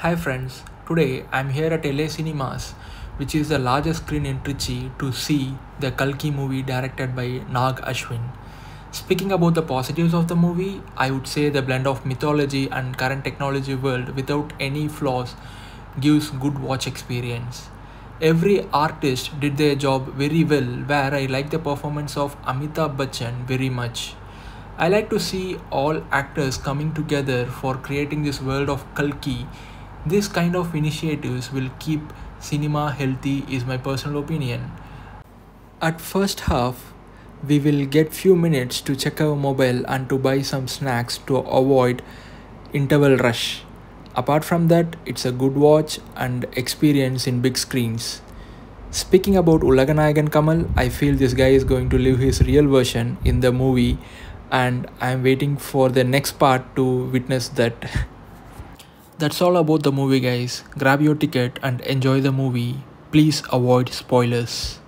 Hi friends, today I'm here at LA Cinemas, which is the largest screen in Trichy, to see the Kalki movie directed by Nag Ashwin. Speaking about the positives of the movie, I would say the blend of mythology and current technology world without any flaws gives good watch experience. Every artist did their job very well where I like the performance of Amitabh Bachchan very much. I like to see all actors coming together for creating this world of Kalki. This kind of initiatives will keep cinema healthy is my personal opinion. At first half, we will get few minutes to check our mobile and to buy some snacks to avoid interval rush. Apart from that, it's a good watch and experience in big screens. Speaking about Ulaganayagan Kamal, I feel this guy is going to live his real version in the movie and I'm waiting for the next part to witness that. That's all about the movie, guys. Grab your ticket and enjoy the movie. Please avoid spoilers.